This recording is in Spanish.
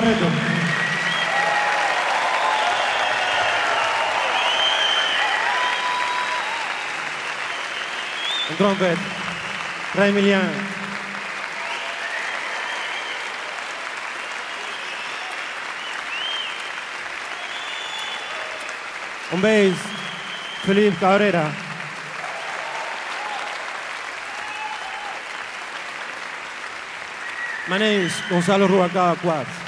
Barreto. Trompet, Ray. On bass, Felipe Cabrera. My name is Gonzalo Ruacaba Quad.